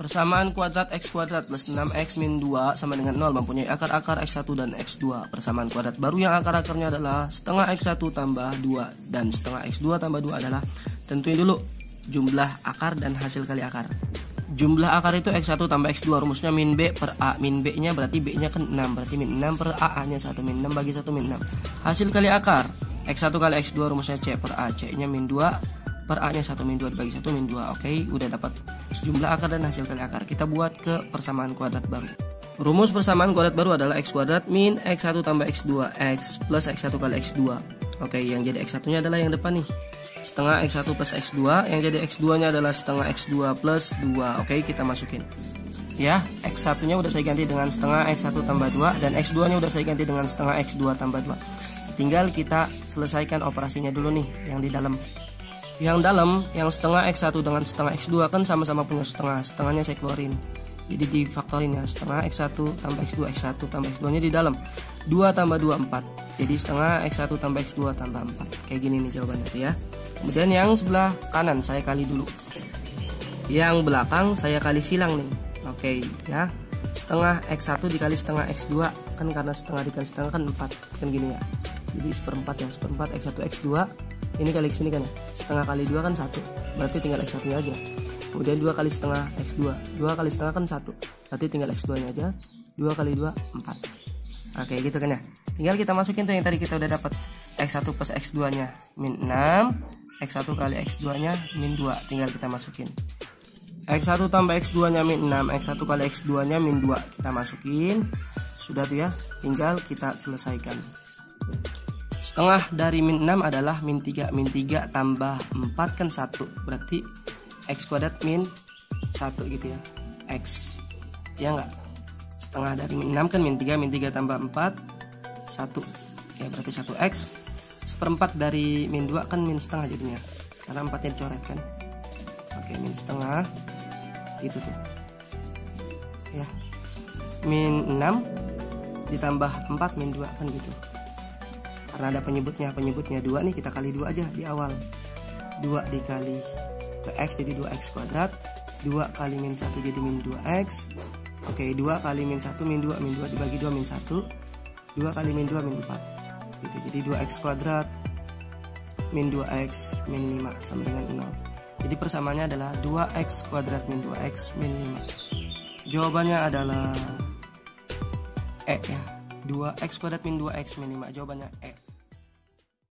Persamaan kuadrat X kuadrat plus 6X min 2 sama dengan 0 mempunyai akar-akar X1 dan X2. Persamaan kuadrat baru yang akar-akarnya adalah setengah X1 tambah 2 dan setengah X2 tambah 2 adalah tentuin dulu jumlah akar dan hasil kali akar. Jumlah akar itu X1 tambah X2 rumusnya min B per A. Min B nya berarti B nya kan 6 berarti min 6 per A nya 1 min 6 bagi 1 min 6. Hasil kali akar X1 kali X2 rumusnya C per A. C nya min 2 per A nya 1 min 2 dibagi 1 min 2 oke udah dapat jumlah akar dan hasil kali akar. Kita buat ke persamaan kuadrat baru. Rumus persamaan kuadrat baru adalah x kuadrat min x1 tambah x2 x plus x1 kali x2 oke yang jadi x1 nya adalah yang depan nih. Setengah x1 plus x2 yang jadi x2 nya adalah setengah x2 plus 2 oke kita masukin. Ya x1 nya udah saya ganti dengan setengah x1 tambah 2 dan x2 nya udah saya ganti dengan setengah x2 tambah 2 tinggal kita selesaikan operasinya dulu nih yang di dalam yang dalam yang setengah X1 dengan setengah X2 kan sama-sama punya setengah. Setengahnya saya keluarin. Jadi difaktorin ya setengah X1 tambah X2 X1 tambah X2 nya di dalam. 2 tambah 2 4 jadi setengah X1 tambah X2 tambah 4 kayak gini nih jawabannya ya. Kemudian yang sebelah kanan saya kali dulu. Yang belakang saya kali silang nih. Oke ya. Setengah X1 dikali setengah X2 kan karena setengah dikali setengah kan 4 kan gini ya. Jadi seperempat ya seperempat X1 X2 ini kali sini kan ya? Setengah kali dua kan satu. Berarti tinggal x 1 nya aja. Kemudian dua kali setengah x 2 dua kali setengah kan satu. Berarti tinggal x 2 nya aja. Dua kali dua empat. Oke gitu kan ya? Tinggal kita masukin tuh yang tadi kita udah dapat x 1 plus x 2 nya min 6 x 1 kali x 2 nya min 2 tinggal kita masukin. X1 tambah X2 nya min 6 X1 kali X2 nya min 2 Kita masukin. Sudah tuh ya? Tinggal kita selesaikan setengah dari min 6 adalah min 3 min 3 tambah 4 kan 1 berarti x kuadrat min 1 gitu ya. X. Ya enggak? Setengah dari min 6 kan min 3 min 3 tambah 4 1 ya berarti 1x seperempat dari min 2 kan min setengah jadinya. Karena 4 nya dicoret kan. Oke min setengah. Gitu tuh. Ya. Min 6 ditambah 4 min 2 kan gitu karena ada penyebutnya penyebutnya dua nih kita kali dua aja di awal. 2 dikali ke x jadi 2x kuadrat 2 kali min 1 jadi min 2x oke 2 kali min 1 min 2 min 2 dibagi 2 min 1 2 kali min 2 min 4 gitu jadi 2x kuadrat min 2x min 5 sama dengan 0 jadi persamaannya adalah 2x kuadrat min 2x min 5 jawabannya adalah E ya. 2x kuadrat min 2x min 5 jawabannya E